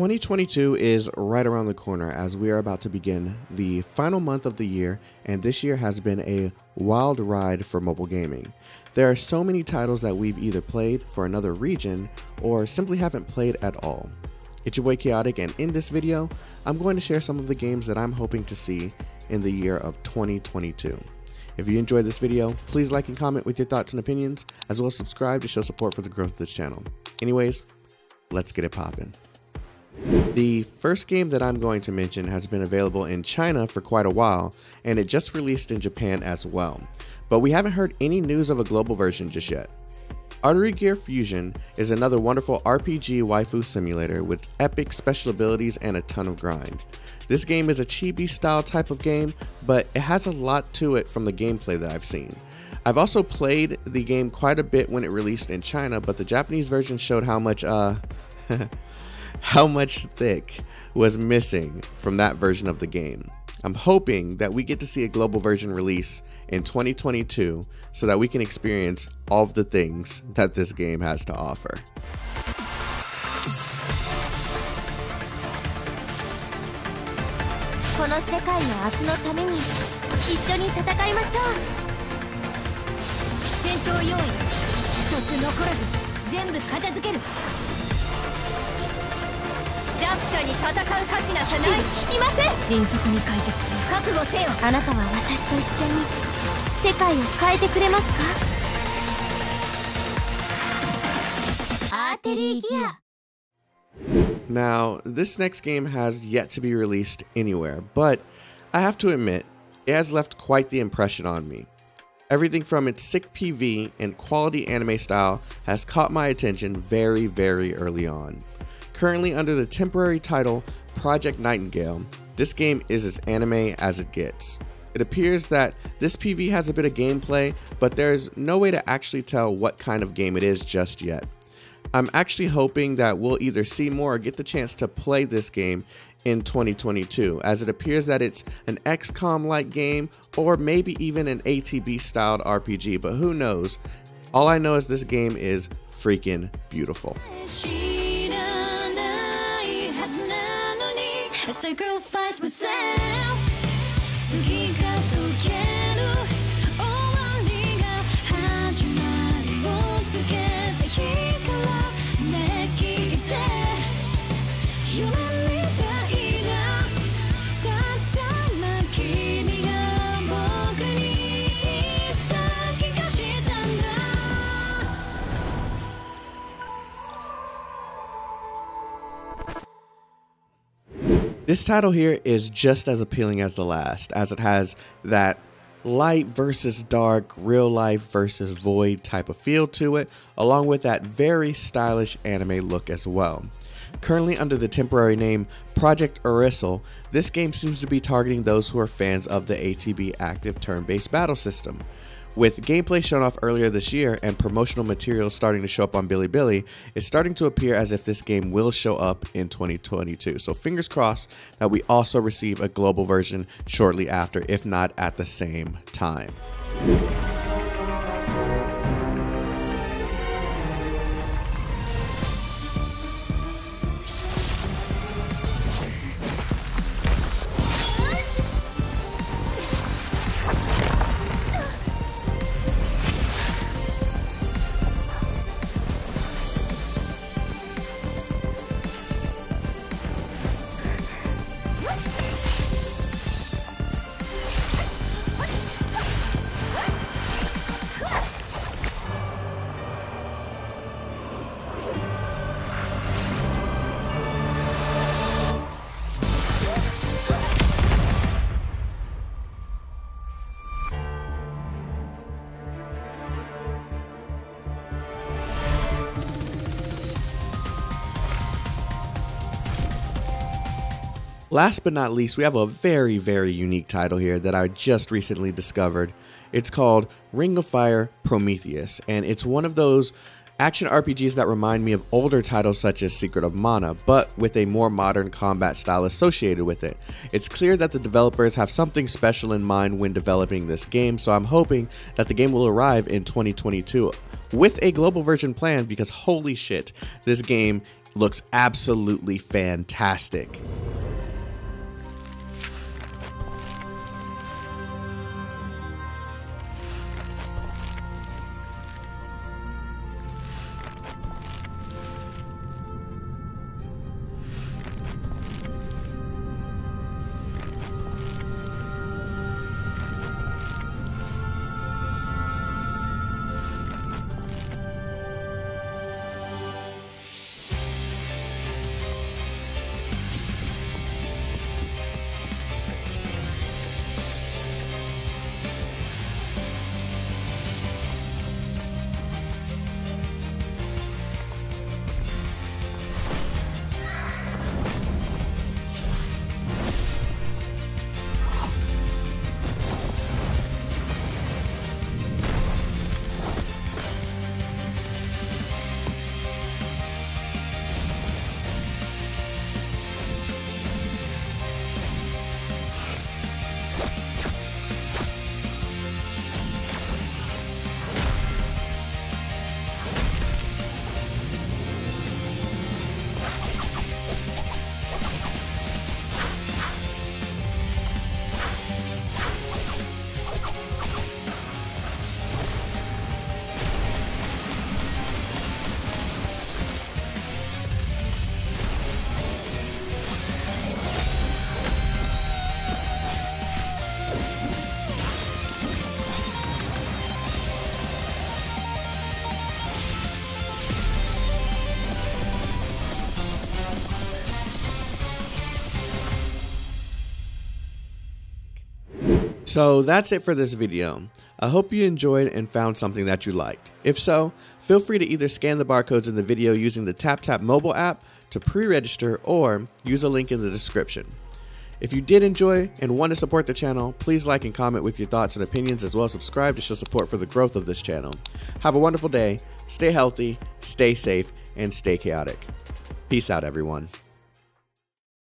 2022 is right around the corner as we are about to begin the final month of the year, and this year has been a wild ride for mobile gaming. There are so many titles that we've either played for another region or simply haven't played at all. It's your boy Chaotik, and in this video, I'm going to share some of the games that I'm hoping to see in the year of 2022. If you enjoyed this video, please like and comment with your thoughts and opinions, as well as subscribe to show support for the growth of this channel. Anyways, let's get it poppin'. The first game that I'm going to mention has been available in China for quite a while, and it just released in Japan as well, but we haven't heard any news of a global version just yet. Artery Gear Fusion is another wonderful RPG waifu simulator with epic special abilities and a ton of grind. This game is a chibi style type of game, but it has a lot to it from the gameplay that I've seen. I've also played the game quite a bit when it released in China, but the Japanese version showed how much uh how much thick was missing from that version of the game. I'm hoping that we get to see a global version release in 2022 so that we can experience all of the things that this game has to offer. 弱者に戦う価値なんてない聞きません迅速に解決します覚悟せよあなたは私と一緒に世界を変えてくれますかアーテリーギア Now, this next game has yet to be released anywhere, but I have to admit, it has left quite the impression on me. Everything from its sick PV and quality anime style has caught my attention very, very early on. Currently under the temporary title Project Nightingale, this game is as anime as it gets. It appears that this PV has a bit of gameplay, but there's no way to actually tell what kind of game it is just yet. I'm actually hoping that we'll either see more or get the chance to play this game in 2022, as it appears that it's an XCOM like game or maybe even an ATB styled RPG, but who knows? All I know is this game is freaking beautiful. Sacrifice myself 次が This title here is just as appealing as the last, as it has that light versus dark, real life versus void type of feel to it, along with that very stylish anime look as well. Currently under the temporary name Project Arisal, this game seems to be targeting those who are fans of the ATB active turn-based battle system. With gameplay shown off earlier this year and promotional materials starting to show up on Bilibili, it's starting to appear as if this game will show up in 2022. So fingers crossed that we also receive a global version shortly after, if not at the same time. Last but not least, we have a very, very unique title here that I just recently discovered. It's called Ring of Fire Prometheus, and it's one of those action RPGs that remind me of older titles such as Secret of Mana, but with a more modern combat style associated with it. It's clear that the developers have something special in mind when developing this game, so I'm hoping that the game will arrive in 2022 with a global version planned because holy shit, this game looks absolutely fantastic. So that's it for this video. I hope you enjoyed and found something that you liked. If so, feel free to either scan the barcodes in the video using the TapTap mobile app to pre-register or use a link in the description. If you did enjoy and want to support the channel, please like and comment with your thoughts and opinions as well as subscribe to show support for the growth of this channel. Have a wonderful day, stay healthy, stay safe, and stay chaotic. Peace out everyone.